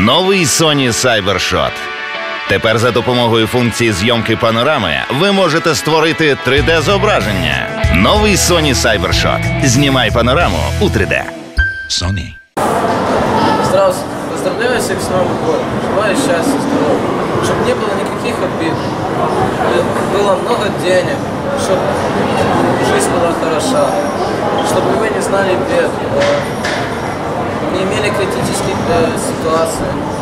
Новий Sony CyberShot. Тепер за допомогою функції зйомки панорами ви можете створити 3D-зображення. Новий Sony CyberShot. Знімай панораму у 3D. Sony. Здравствуйте. Поздравляю всех с Новым годом. Желаю счастья, здоровья. Чтобы не было никаких обид. Бы- Было много денег. Чтобы жизнь была хороша. Чтобы вы не знали бед. distinta tipo situação.